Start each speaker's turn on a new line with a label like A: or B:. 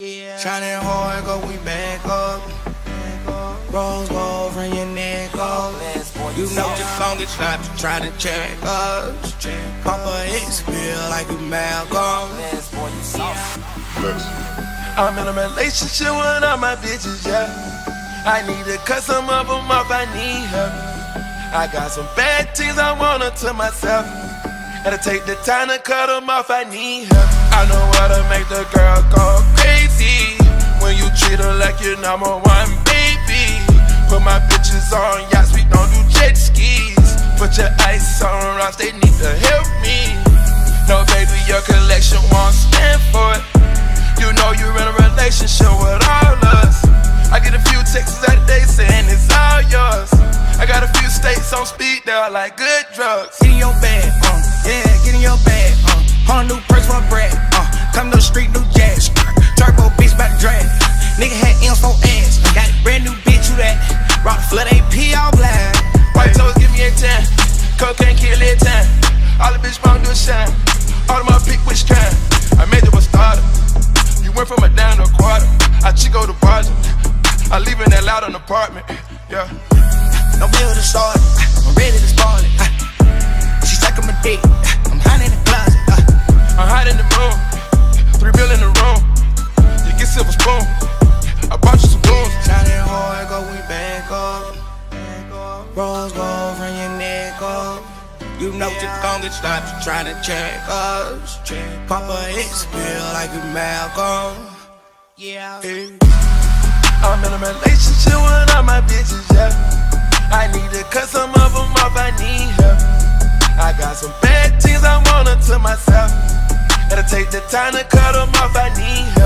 A: Yeah. Shining hard, go we back up. Rose gold from your neck up. You know your longest shot to try to check us. Papa X feel like you Malcolm.
B: I'm in a relationship with all my bitches, yeah. I need to cut some of them off, I need her. I got some bad things I want her to myself. Gotta take the time to cut them off, I need her. I know how to make the girl go crazy. When you treat her like your number one baby. Put my bitches on yachts, we don't do jet skis. Put your ice on rocks, they need to help me. No, baby, your collection won't stand for it. You know you're in a relationship with all us. I get a few texts that day saying it's all yours. I got a few states on speed, they're like good drugs.
A: In your uh, yeah, get in your bag, uh. Whole new purse for a brat, uh. Come to the street, new jazz. Turbo bitch back drag. Nigga had M's for ass. Got a brand new bitch, who that? Rock flood AP all black.
B: White toes give me a 10. Cocaine kill it 10. All the bitch want do is shine. All of my pick which kind. I made it a starter. You went from a down to a quarter. I chico the project. I live in that loud an apartment. Yeah.
A: No bill to start She sucking my dick. I'm hiding in the closet. Uh.
B: I'm hot in the moon. Three bill in the room. You get silver spoon. I bought you some booze.
A: Shining hard, go we back up. Rose gold from your neck up. You know your longest stop to try to check us. Papa X feel like you Malcolm. Yeah.
B: I'm in a relationship got some bad things I her to myself. Gotta take the time to cut them off, I need.